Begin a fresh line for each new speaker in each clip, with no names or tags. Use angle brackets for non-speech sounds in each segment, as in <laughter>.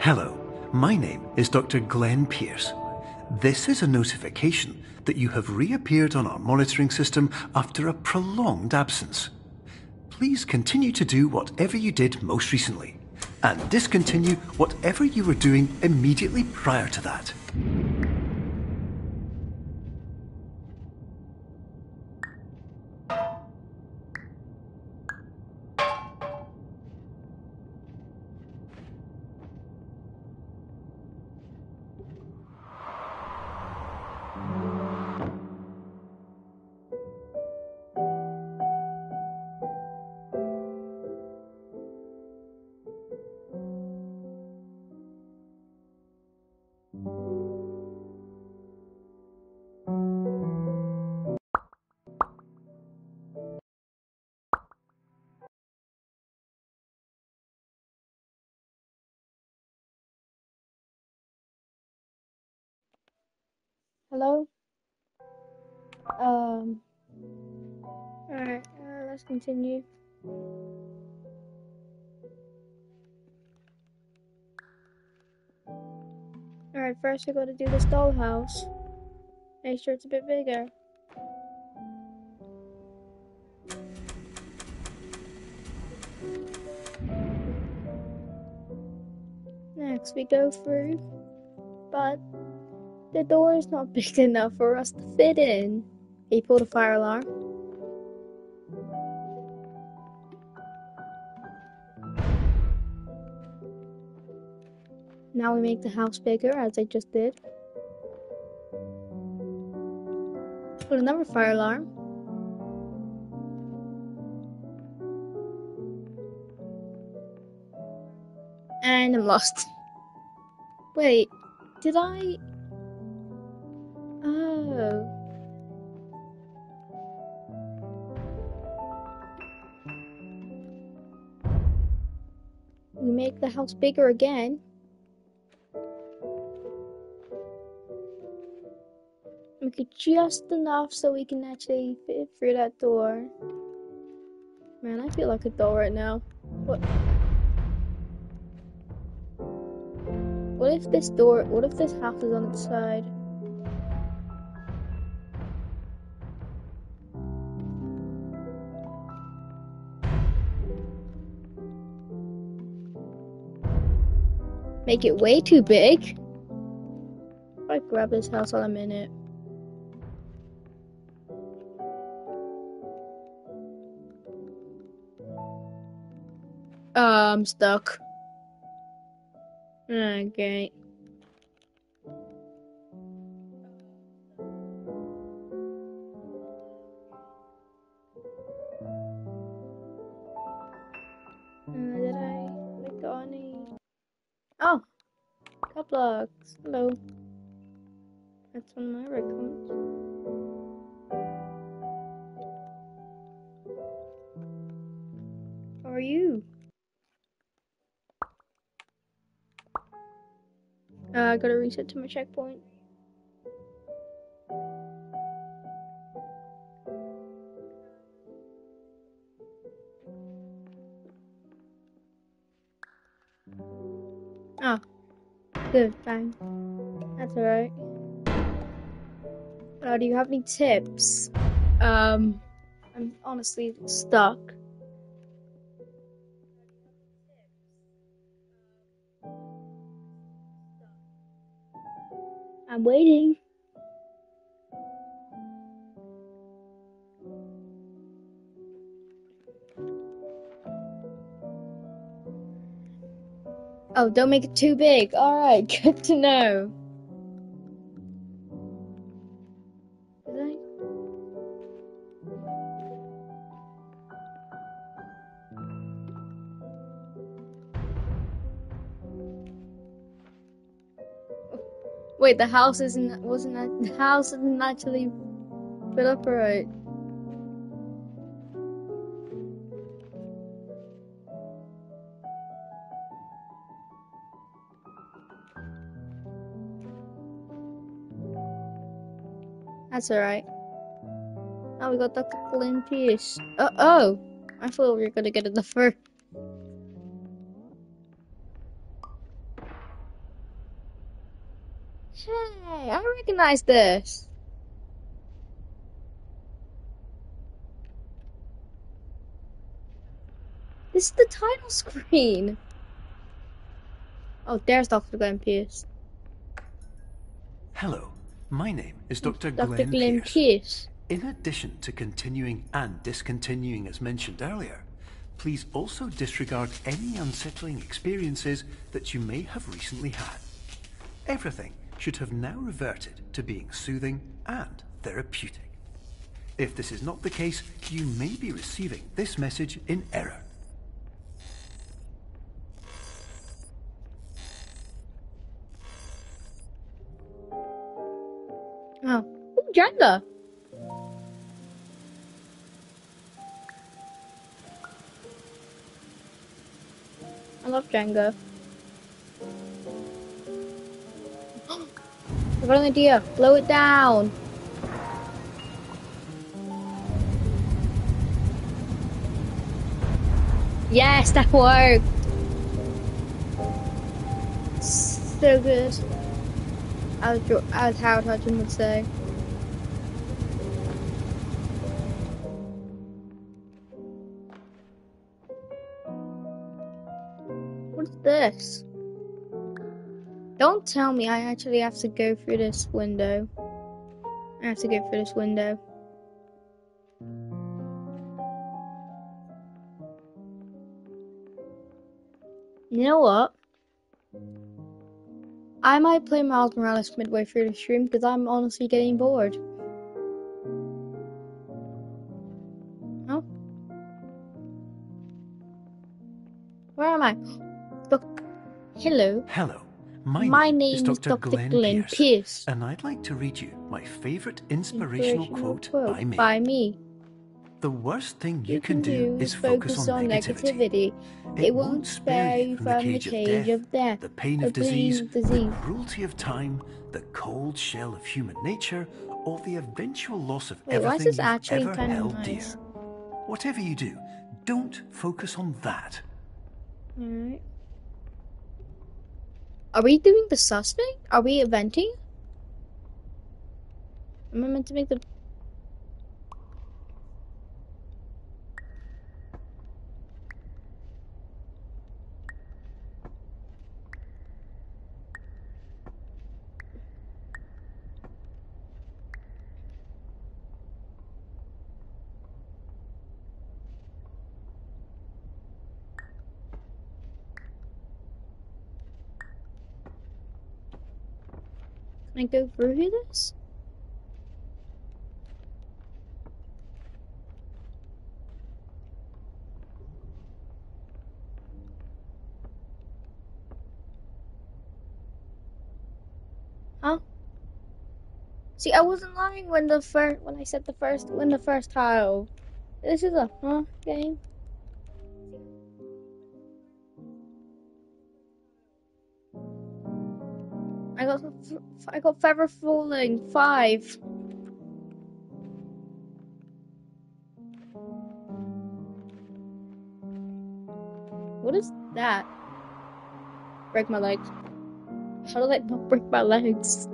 Hello, my name is Dr. Glenn Pierce. This is a notification that you have reappeared on our monitoring system after a prolonged absence. Please continue to do whatever you did most recently, and discontinue whatever you were doing immediately prior to that.
Hello? Um. Alright, uh, let's continue. Alright, first we gotta do this dollhouse. Make sure it's a bit bigger. Next we go through, but the door is not big enough for us to fit in. He pulled a fire alarm. Now we make the house bigger, as I just did. Put another fire alarm. And I'm lost. Wait, did I... house bigger again. Make it just enough so we can actually fit through that door. Man, I feel like a doll right now. What? What if this door, what if this house is on its side? Make it way too big. I grab this house while a minute. in. Uh, I'm stuck. Okay. Hello. That's one of my red comments. How are you? Uh, I gotta reset to my checkpoint. Good, fine. That's alright. Uh, do you have any tips? Um, I'm honestly stuck. I'm waiting. Don't make it too big. Alright, <laughs> good to know. Wait, the house isn't wasn't that the house isn't actually put up right. That's alright. Now we got Dr. Glenn Pierce. Uh oh! I thought we were gonna get in the first. Hey, I recognize this. This is the title screen. Oh, there's Dr. Glenn Pierce.
Hello my name is Dr.
Dr.
Glenn,
Glenn
Pierce.
Pierce.
In addition to continuing and discontinuing as mentioned earlier, please also disregard any unsettling experiences that you may have recently had. Everything should have now reverted to being soothing and therapeutic. If this is not the case, you may be receiving this message in error.
Oh, Ooh, Jenga. I love Jenga. I've got an idea. Blow it down. Yes, that worked. So good. As, as Howard Hudson would say. What's this? Don't tell me I actually have to go through this window. I have to go through this window. You know what? I might play Miles Morales midway through the stream because I'm honestly getting bored. No? Where am I? Look. Hello.
Hello, my,
My
name,
name
is Dr. Glenn, Pierce,
Pierce.
and I'd like to read you my favorite inspirational,
Inspirational
quote,
quote
by me.
by me.
The worst thing you, can, do is focus, on,
negativity.
negativity.
It, won't spare you from the cage of death,
the pain
the
of disease,
pain of disease.
the cruelty of time, the cold shell of human nature, or the eventual loss of
Wait,
everything you've
actually
ever held
nice?
dear. Whatever you do, don't focus on that.
Alright. Are we doing the suspect? Are we eventing? Am I meant to make the I go through this? Huh? See, I wasn't lying when the first when I said the first when the first tile. This is a huh game. I got I feather falling five. What is that? Break my legs. How did that not break my legs?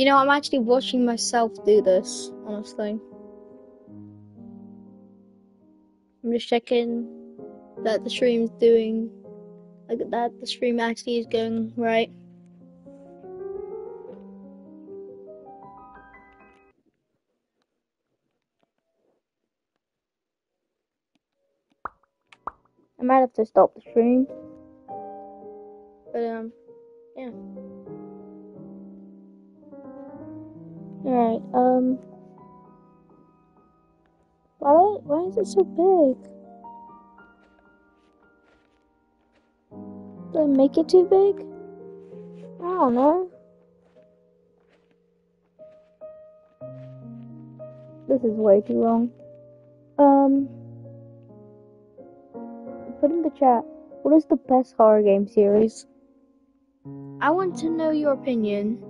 You know, I'm actually watching myself do this, honestly. I'm just checking that the stream's doing, like, that the stream actually is going right. I might have to stop the stream. But, um, yeah. Alright, um. Why, why is it so big? Did I make it too big? I don't know. this is way too long. Um, put in the chat. What is the best horror game series? I want to know your opinion.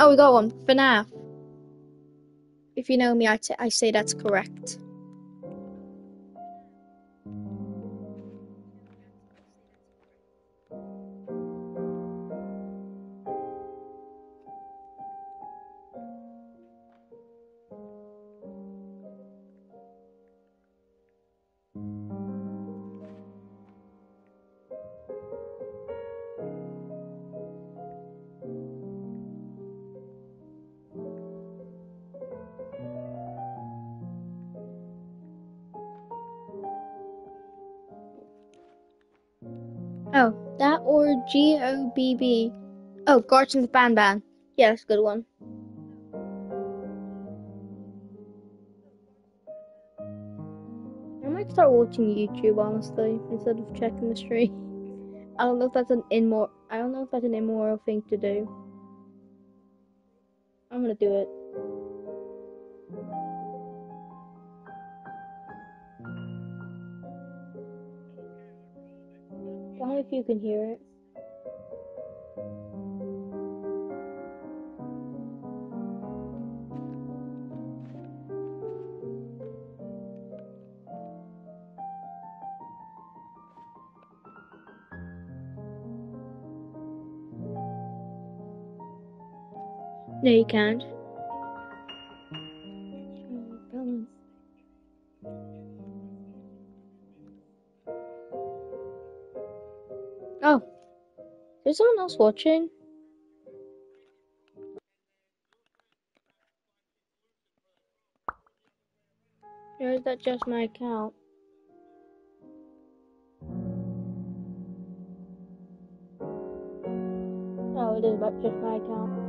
Oh, we got one. FNAF. If you know me, I, I say that's correct. G O B B. Oh, Garten of Banban. Yeah, that's a good one. I might start watching YouTube honestly instead of checking the stream. I don't know if that's an immoral. I don't know if that's an immoral thing to do. I'm gonna do it. Tell me if you can hear it. No, you can't. Oh, is someone else watching? Or is that just my account? Oh, it is about just my account.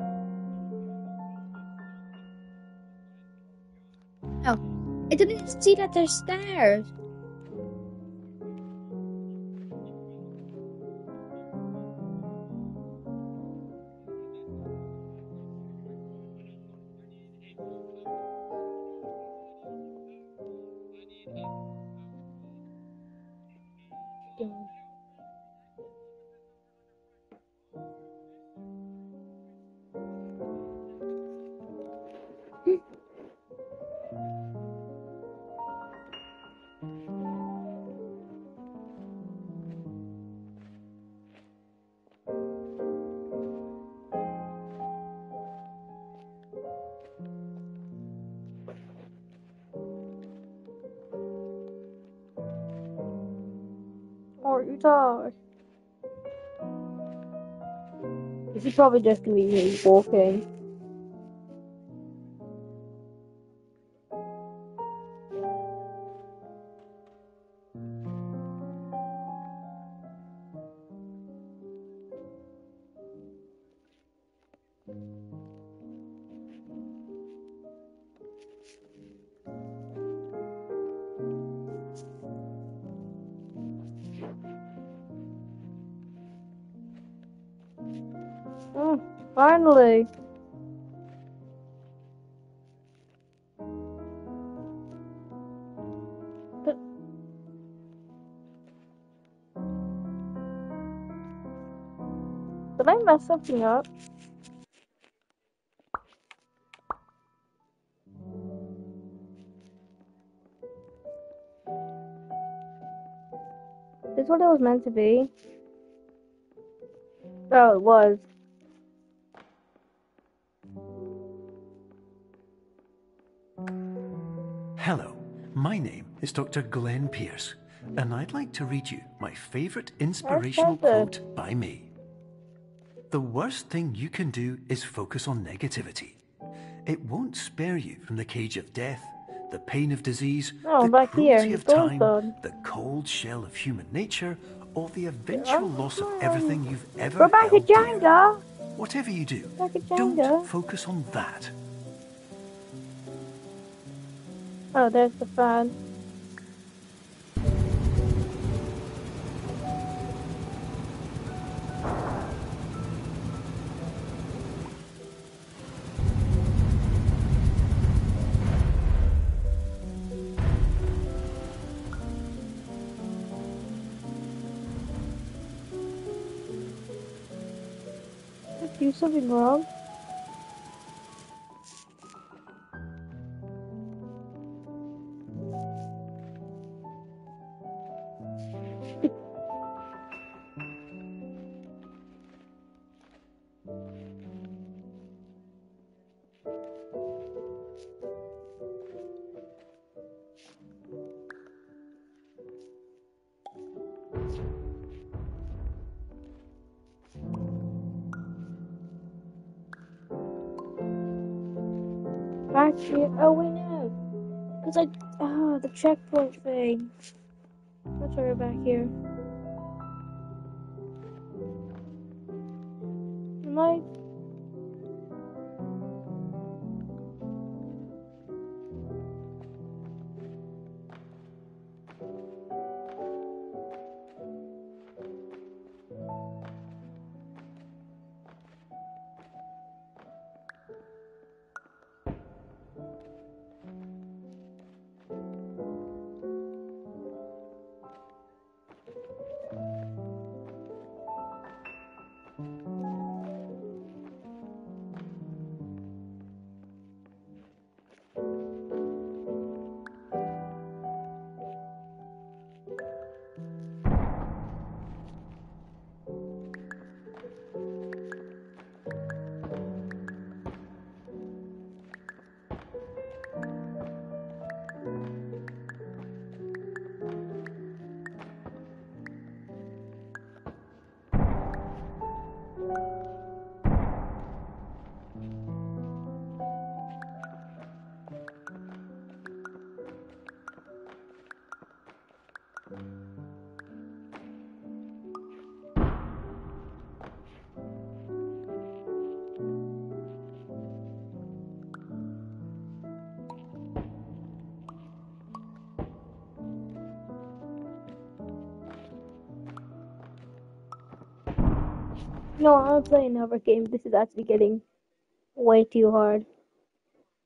Oh, I didn't see that there's stairs. Die. This is probably just gonna be me walking. Finally. Did I mess something up? Is this what it was meant to be? Oh, it was.
My name is Dr. Glenn Pierce, and I'd like to read you my favorite inspirational quote by me. The worst thing you can do is focus on negativity. It won't spare you from the cage of death, the pain of disease,
Oh,
the
here,
cruelty
the
of time,
bud.
the cold shell of human nature, or the eventual loss of everything you've ever
We're back
held
at
dear.
Jenga.
Whatever you do, don't focus on that.
Oh, there's the phone. Do something wrong? Here. Oh, wait, no. Because I. Ah, the checkpoint thing. That's why we're back here. Am I. No, I'm playing another game. This is actually getting way too hard.